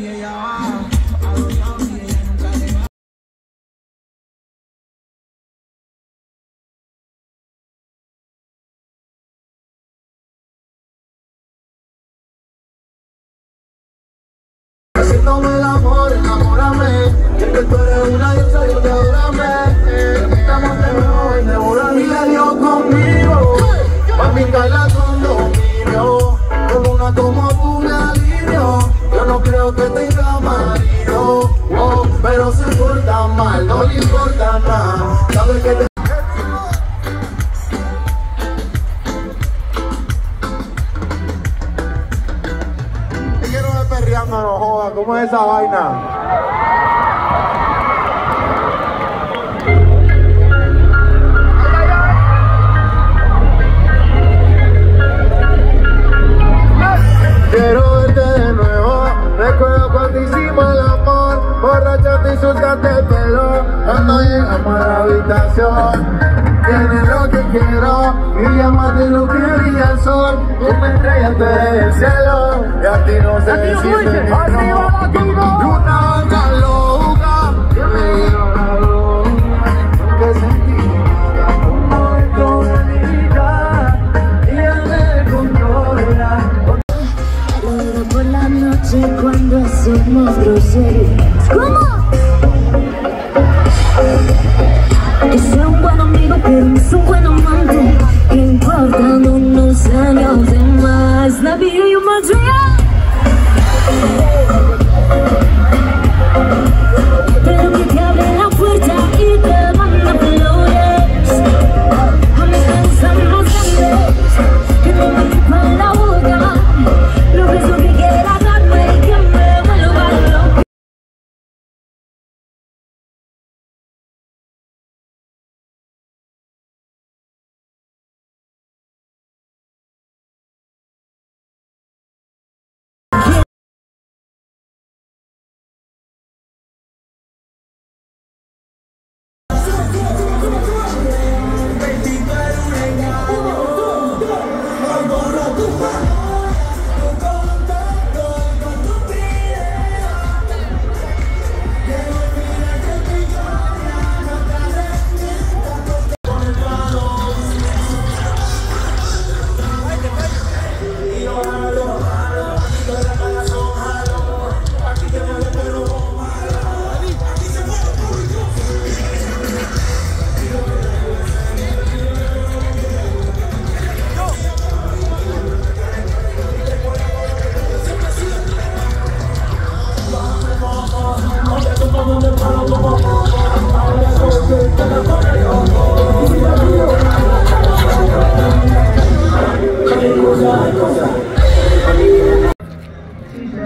也要啊。más de lo que brilla el sol. Tú me estrellas, el cielo. Y a ti no se decide. ¡Arriba!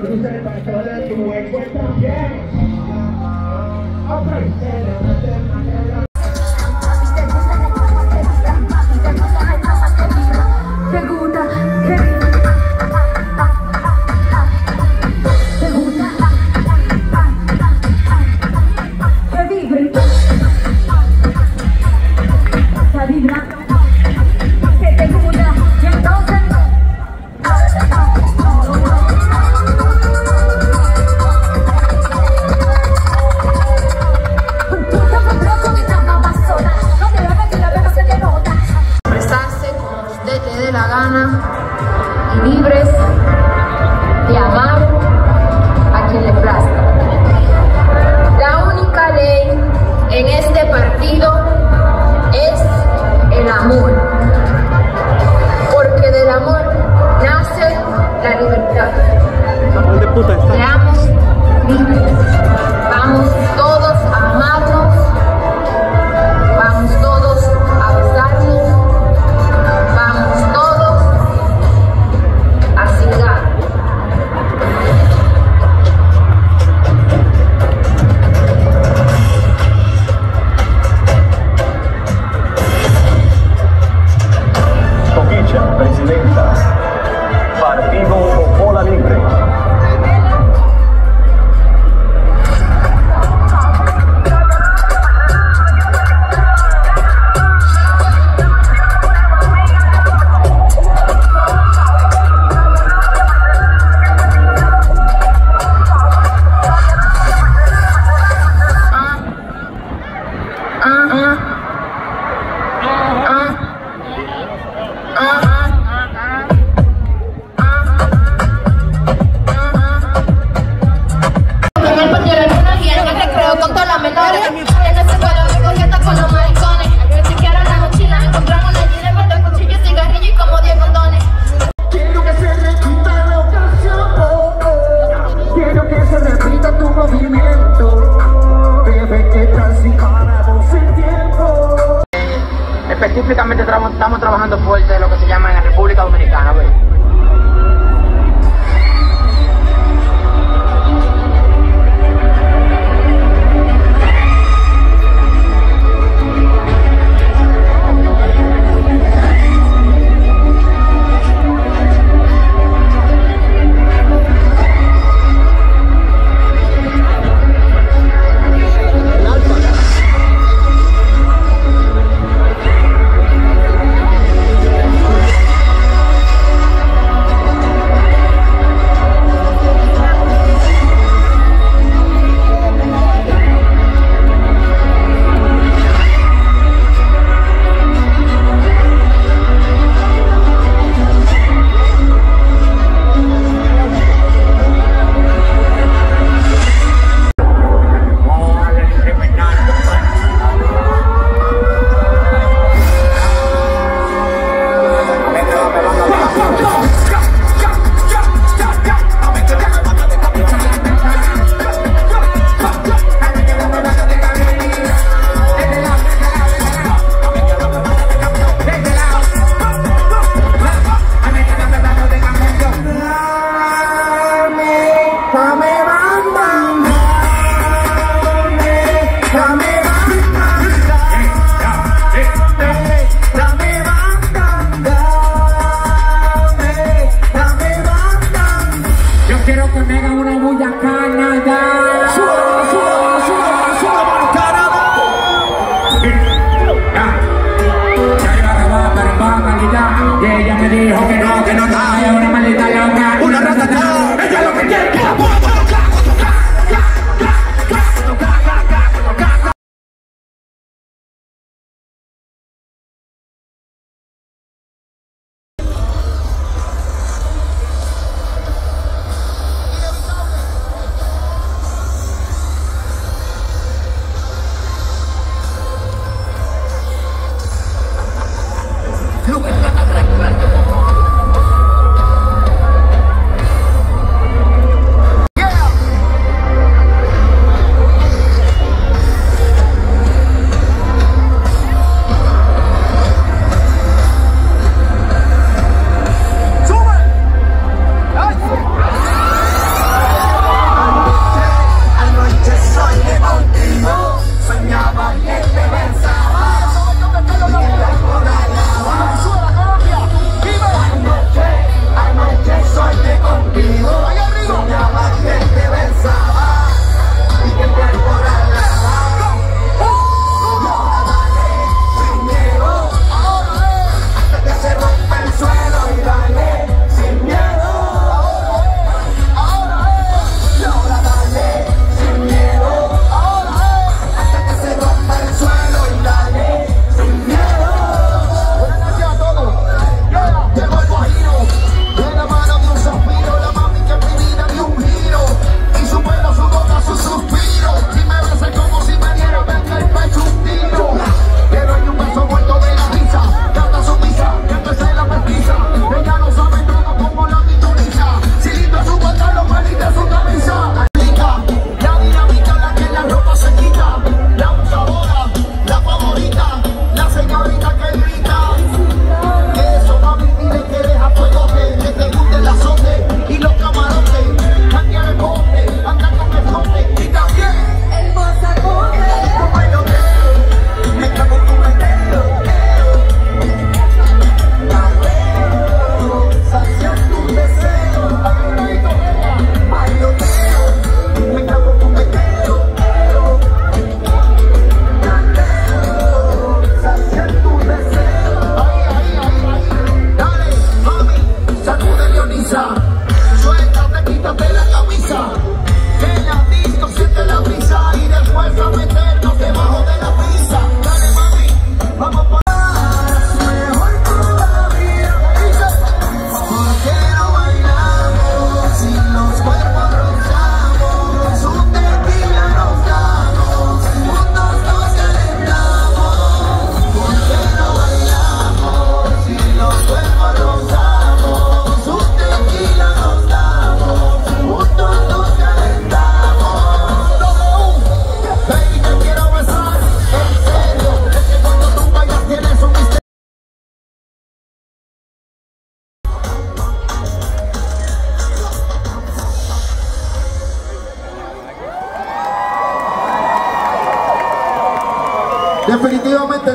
cruce el paso de tu ex también. Otra específicamente estamos, trabajando fuerte lo que se llama en la República Dominicana, ¿ves?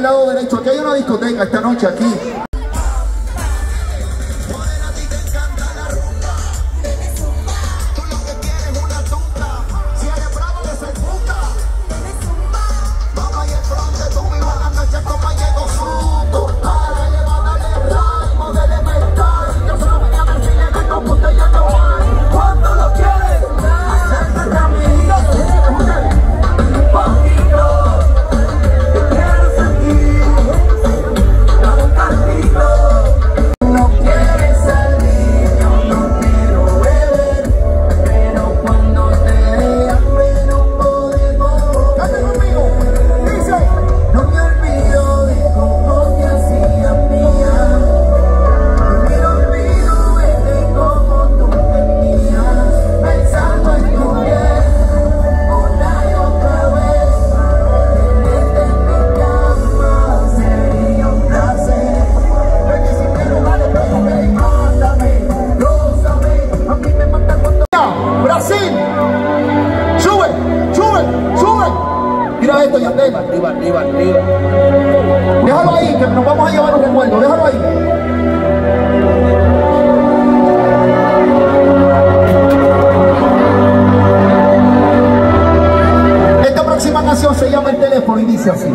del lado derecho. Aquí hay una discoteca esta noche, aquí. se llama El teléfono y dice así.